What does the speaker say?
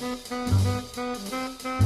Música